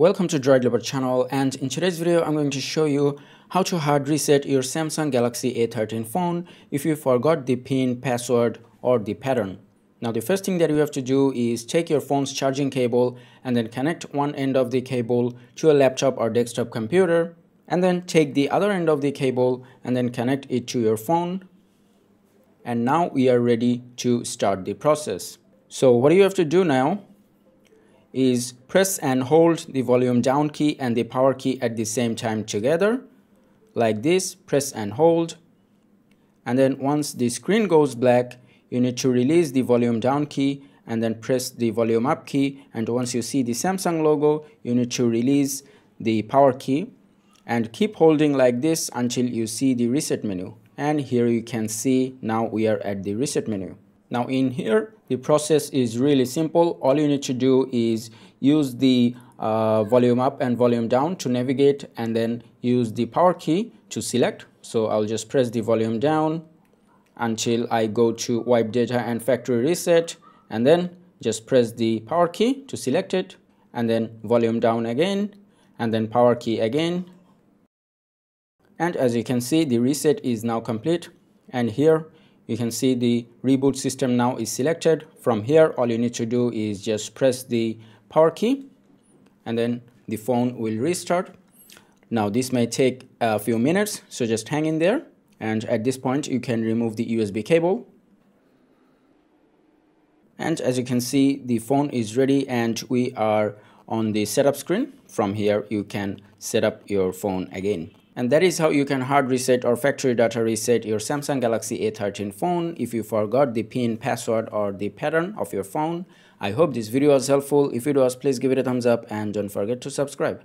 Welcome to Droid Leopard channel and in today's video I'm going to show you how to hard reset your Samsung Galaxy A13 phone if you forgot the pin, password or the pattern. Now the first thing that you have to do is take your phone's charging cable and then connect one end of the cable to a laptop or desktop computer and then take the other end of the cable and then connect it to your phone and now we are ready to start the process. So what do you have to do now is press and hold the volume down key and the power key at the same time together like this press and hold. And then once the screen goes black you need to release the volume down key and then press the volume up key. And once you see the Samsung logo you need to release the power key and keep holding like this until you see the reset menu. And here you can see now we are at the reset menu now in here, the process is really simple. All you need to do is use the uh, volume up and volume down to navigate and then use the power key to select. So I'll just press the volume down until I go to wipe data and factory reset and then just press the power key to select it and then volume down again and then power key again. And as you can see, the reset is now complete and here you can see the reboot system now is selected. From here all you need to do is just press the power key and then the phone will restart. Now this may take a few minutes so just hang in there. And at this point you can remove the USB cable. And as you can see the phone is ready and we are on the setup screen. From here you can set up your phone again and that is how you can hard reset or factory data reset your Samsung Galaxy A13 phone if you forgot the pin, password or the pattern of your phone. I hope this video was helpful. If it was, please give it a thumbs up and don't forget to subscribe.